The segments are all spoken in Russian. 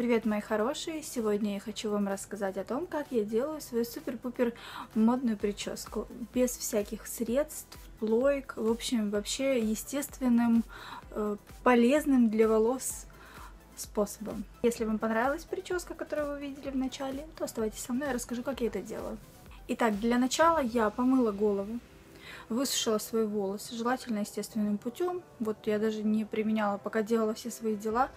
Привет, мои хорошие! Сегодня я хочу вам рассказать о том, как я делаю свою супер-пупер модную прическу. Без всяких средств, плоек, в общем, вообще естественным, э, полезным для волос способом. Если вам понравилась прическа, которую вы видели в начале, то оставайтесь со мной, я расскажу, как я это делаю. Итак, для начала я помыла голову, высушила свои волосы, желательно естественным путем. Вот я даже не применяла, пока делала все свои дела,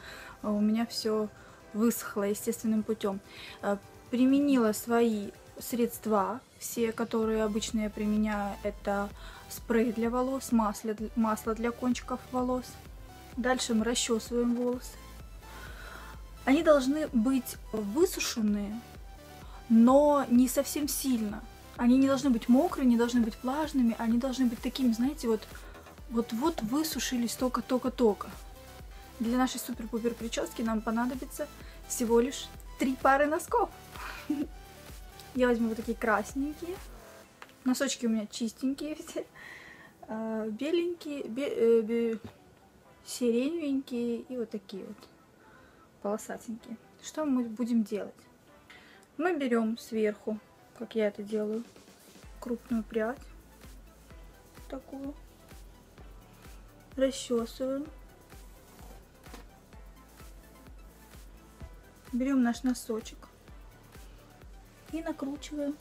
а у меня все высохла естественным путем. Э, применила свои средства, все, которые обычно я применяю, это спрей для волос, масло, масло для кончиков волос. Дальше мы расчесываем волосы. Они должны быть высушенные, но не совсем сильно. Они не должны быть мокрые, не должны быть влажными, они должны быть такими, знаете, вот вот-вот высушились только-только-только. Для нашей супер-пупер прически нам понадобится всего лишь три пары носков. Я возьму вот такие красненькие. Носочки у меня чистенькие все. А, беленькие, бе, э, сиреневенькие и вот такие вот полосатенькие. Что мы будем делать? Мы берем сверху, как я это делаю, крупную прядь. Такую. Расчесываем. Берем наш носочек и накручиваем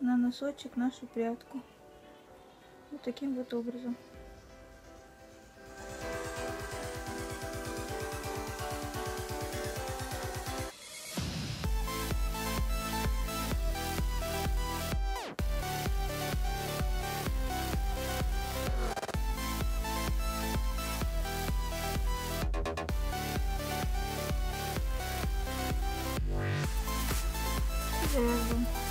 на носочек нашу прядку. Вот таким вот образом. Yeah.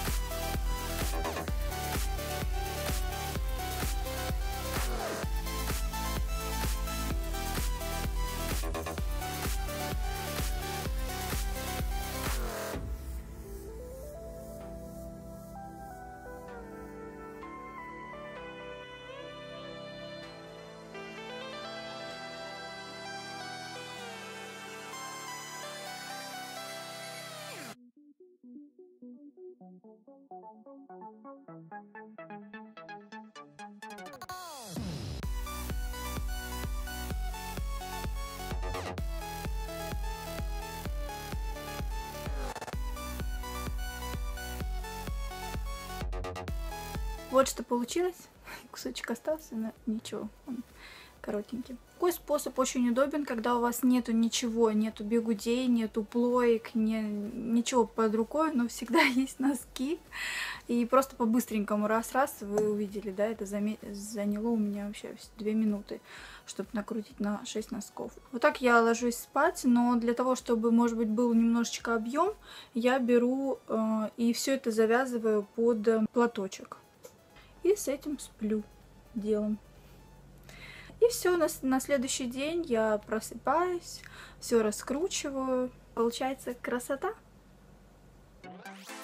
Вот что получилось. Кусочек остался, но ничего, он коротенький. Такой способ очень удобен, когда у вас нету ничего, нету бегудей, нету плоек, не, ничего под рукой, но всегда есть носки. И просто по-быстренькому раз-раз вы увидели, да, это заняло у меня вообще 2 минуты, чтобы накрутить на 6 носков. Вот так я ложусь спать, но для того, чтобы, может быть, был немножечко объем, я беру э, и все это завязываю под платочек. И с этим сплю делом. И все, на, на следующий день я просыпаюсь, все раскручиваю. Получается красота. Thank you.